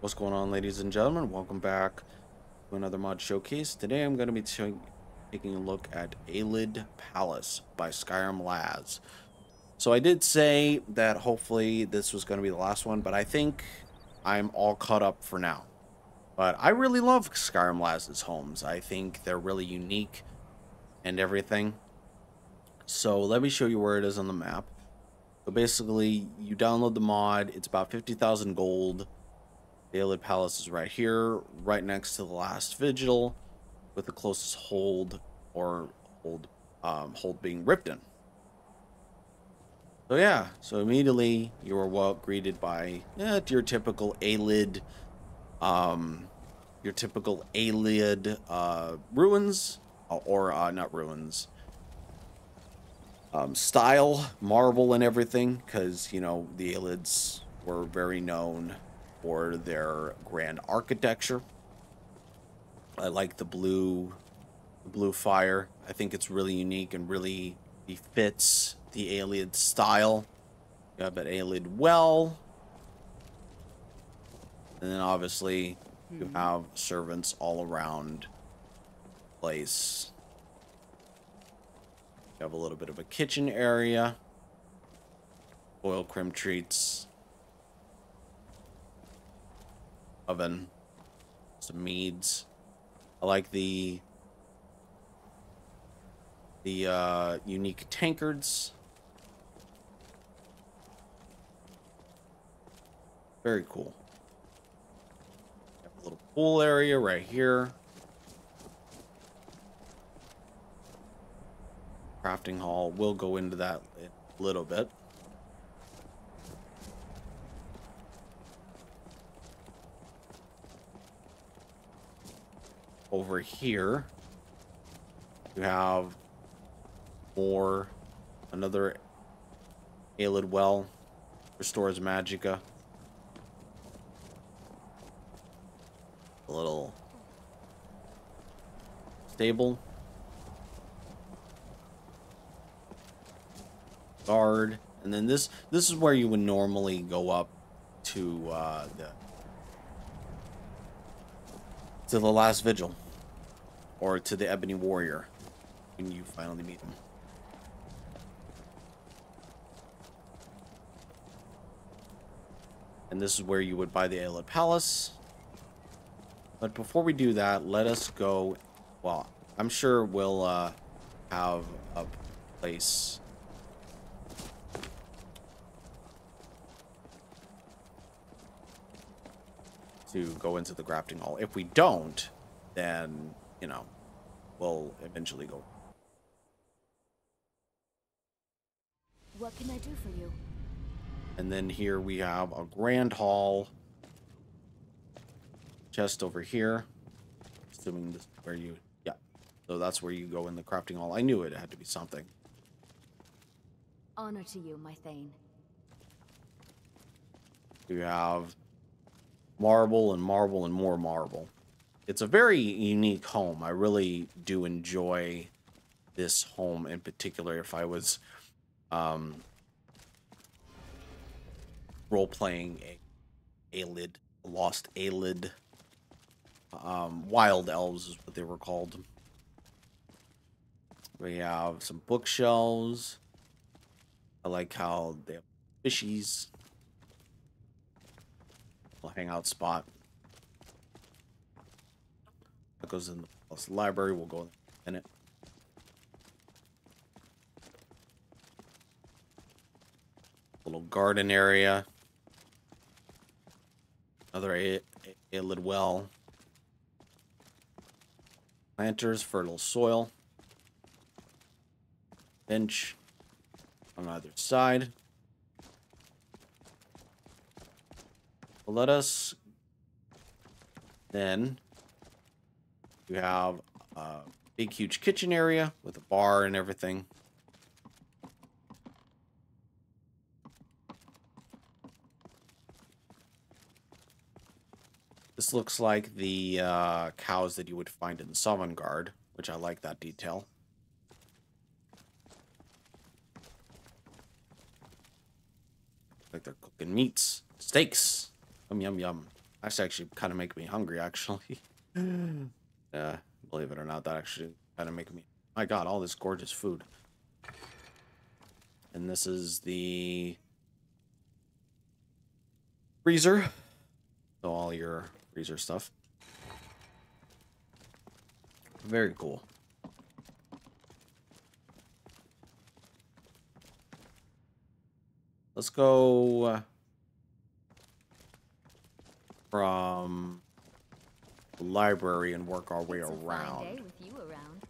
What's going on, ladies and gentlemen? Welcome back to another mod showcase. Today I'm going to be taking a look at Ayleid Palace by Skyrim Laz. So I did say that hopefully this was going to be the last one, but I think I'm all caught up for now. But I really love Skyrim Laz's homes. I think they're really unique and everything. So let me show you where it is on the map. So basically, you download the mod. It's about 50,000 gold. The Ayleid Palace is right here, right next to the last vigil, with the closest hold or hold um, hold being Riften. So yeah, so immediately you are well greeted by yeah, your typical Ayleid, um, your typical Ayleid uh, ruins, or uh, not ruins, um, style, marble and everything, because, you know, the Ayleids were very known for their grand architecture. I like the blue, the blue fire. I think it's really unique and really befits the Ayleid style. You have an Ayleid well. And then obviously you hmm. have servants all around place. You have a little bit of a kitchen area. Oil crim treats. Oven. Some meads. I like the the uh, unique tankards. Very cool. a little pool area right here. crafting hall. We'll go into that a little bit. Over here, you have more, another Ayleid well, restores Magicka. A little stable. guard, and then this this is where you would normally go up to uh, the to the last vigil, or to the Ebony Warrior, when you finally meet him. And this is where you would buy the Ayleid Palace. But before we do that, let us go. Well, I'm sure we'll uh, have a place to go into the grafting hall. If we don't, then, you know, we'll eventually go. What can I do for you? And then here we have a grand hall. Chest over here. Assuming this is where you... Yeah. So that's where you go in the crafting hall. I knew it had to be something. Honor to you, my Thane. You have marble and marble and more marble. It's a very unique home. I really do enjoy this home in particular. If I was um, role-playing a Ayleid, Lost Ayleid, um, Wild Elves is what they were called. We have some bookshelves. I like how they have fishies hangout spot. That goes in the library. We'll go in it. Little garden area. Another Ayleid well. Planters, fertile soil. Bench on either side. Let us then you have a big, huge kitchen area with a bar and everything. This looks like the uh, cows that you would find in the Sovngarde, which I like that detail. Like they're cooking meats, steaks. Yum, yum, yum. That's actually kind of making me hungry, actually. yeah, believe it or not, that actually kind of making me... My god, all this gorgeous food. And this is the freezer. So all your freezer stuff. Very cool. Let's go uh, from the library and work our way It's a fine around. day with you around.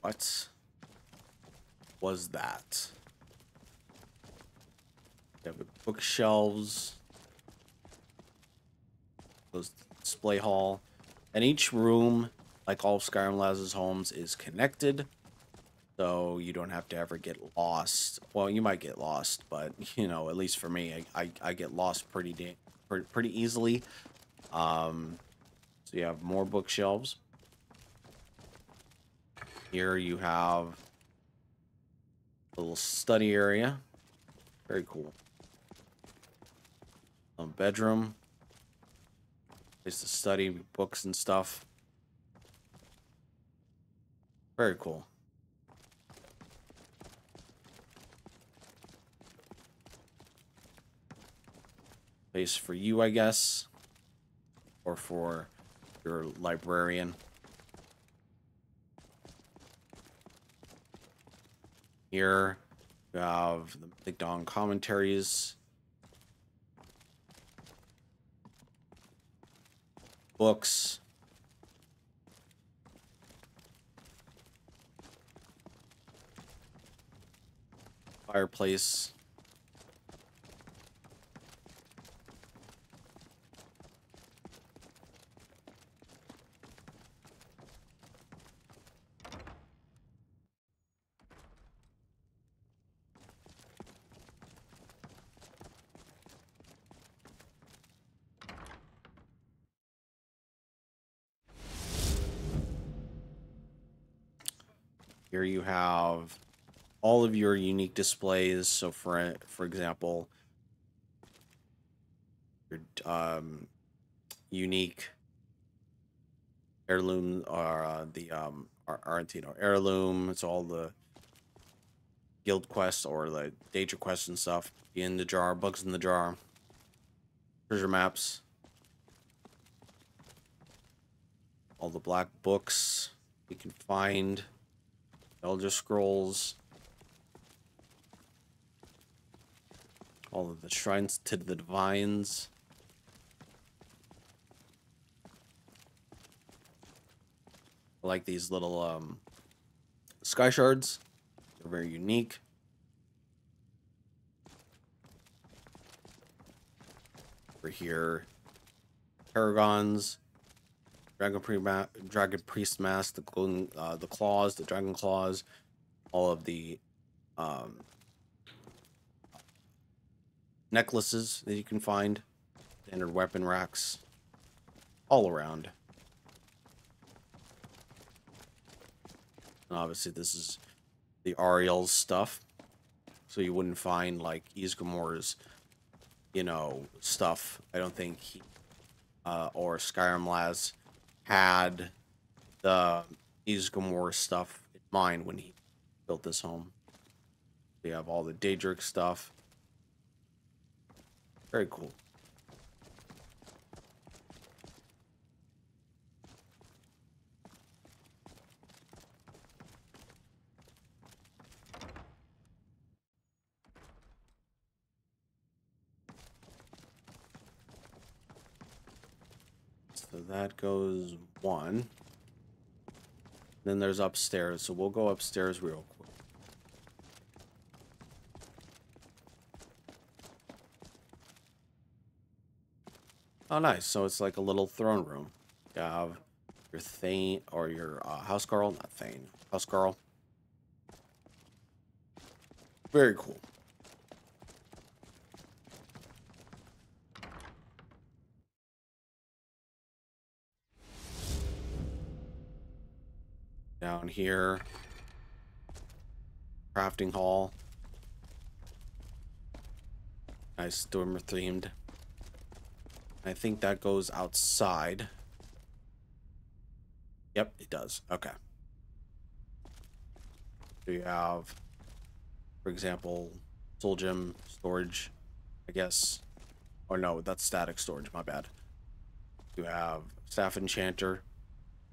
What was that? Have bookshelves. Those display hall. And each room, like all of Skyrim Laz's homes, is connected. So you don't have to ever get lost. Well, you might get lost, but you know, at least for me, I, I, I get lost pretty pretty easily. Um, so you have more bookshelves. Here you have a little study area. Very cool. A bedroom. Place to study books and stuff. Very cool. For you, I guess. Or for your librarian. Here you have the Dawn commentaries. Books. Fireplace. You have all of your unique displays. So for for example, your um, unique heirloom or uh, the um Ar- Argentino heirloom. It's all the guild quests or the danger quests and stuff in the jar, bugs in the jar, treasure maps, all the black books you can find. Elder Scrolls. All of the shrines to the divines. I like these little um, sky shards. They're very unique. Over here, paragons. Dragon, Dragon Priest Mask, the golden, uh, the claws, the dragon claws, all of the um, necklaces that you can find, standard weapon racks, all around. And obviously, this is the Ariel's stuff, so you wouldn't find like Ysgramor's, you know, stuff. I don't think he uh, or Skyrim Laz had the Ysgramor stuff in mind when he built this home. We have all the Daedric stuff. Very cool. So that goes one. Then there's upstairs, so we'll go upstairs real quick. Oh, nice. So it's like a little throne room. You have your Thane, or your uh, house girl, not Thane, house girl. Very cool. Down here. crafting hall. Nice Dwemer themed. I think that goes outside. Yep, it does. Okay. So you have, for example, soul gem storage, I guess. Or no, that's static storage, my bad. You have staff enchanter,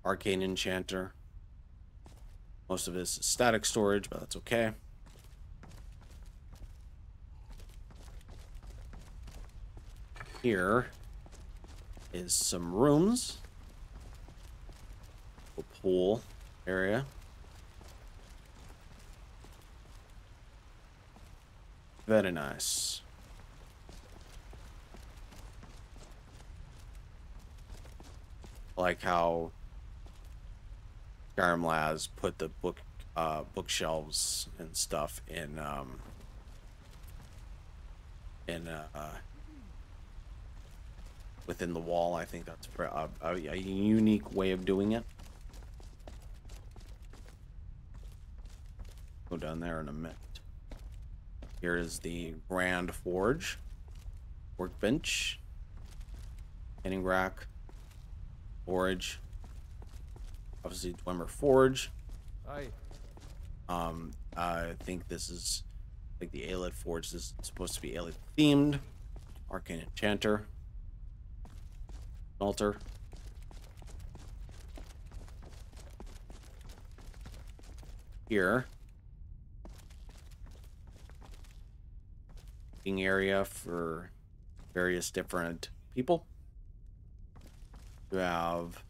arcane enchanter. Most of this is static storage, but that's okay. Here is some rooms. A pool area. Very nice. Like how Labs put the book uh, bookshelves and stuff in um, in uh, uh, within the wall. I think that's a, a, a unique way of doing it. Go down there in a minute. Here is the Grand Forge. Workbench. Tanning rack. Forge. Obviously, Dwemer Forge. Hi. Um, I think this is like the Ayleid Forge. This is supposed to be Ayleid themed. Arcane Enchanter. Altar. Here area for various different people. You have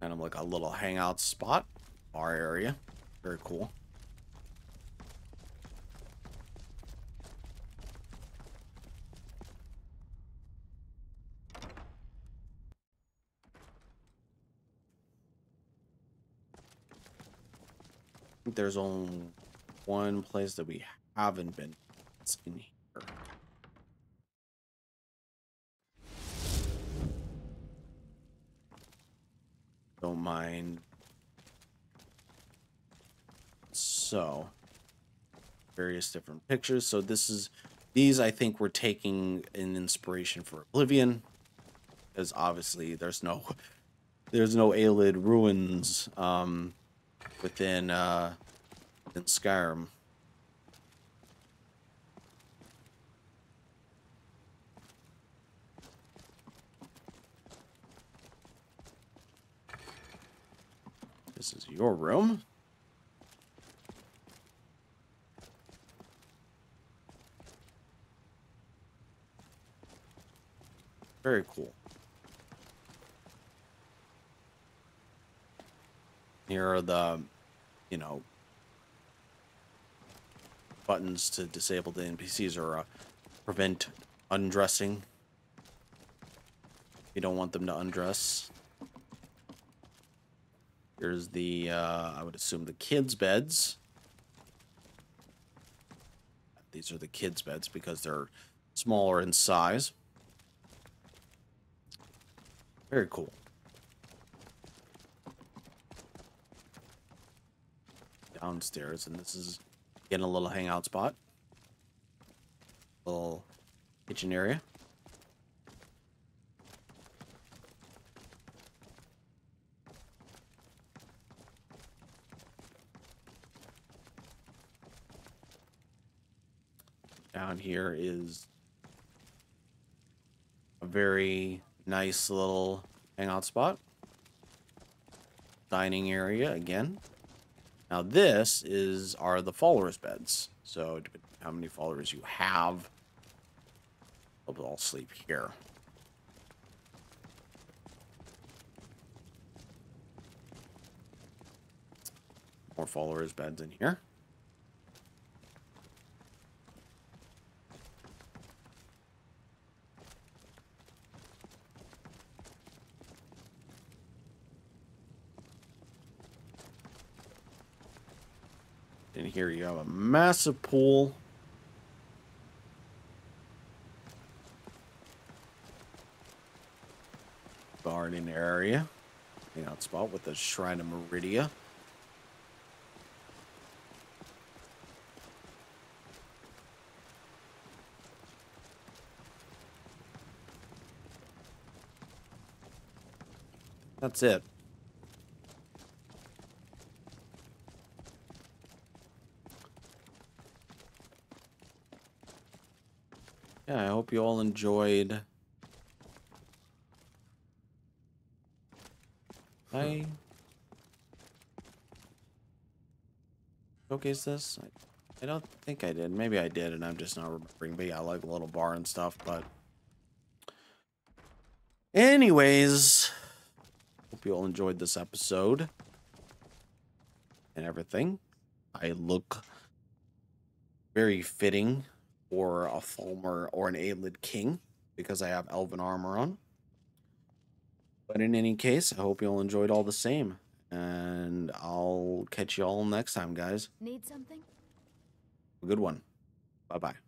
kind of like a little hangout spot, bar area. Very cool. there's only one place that we haven't been. It's in So, various different pictures. So this is, these I think we're taking an inspiration for Oblivion. Because obviously there's no, there's no Ayleid ruins um, within, uh, within Skyrim. This is your room. Very cool. Here are the, you know, buttons to disable the NPCs or uh, prevent undressing. You don't want them to undress. Here's the, uh, I would assume the kids' beds. These are the kids' beds because they're smaller in size. Very cool. Downstairs, and this is getting a little hangout spot. Little kitchen area. down here is a very nice little hangout spot. Dining area again. Now this is are the followers' beds. So how many followers you have, they'll all sleep here. More followers' beds in here. in here you have a massive pool. Garden area. Hangout spot with the Shrine of Meridia. That's it. All enjoyed. I showcase this? I, I don't think I did. Maybe I did, and I'm just not remembering. But yeah, I like a little bar and stuff. But anyways, hope you all enjoyed this episode and everything. I look very fitting or a Falmer or an Ayleid King because I have elven armor on. But in any case, I hope you all enjoyed all the same. And I'll catch you all next time, guys. Need something? A good one. Bye bye.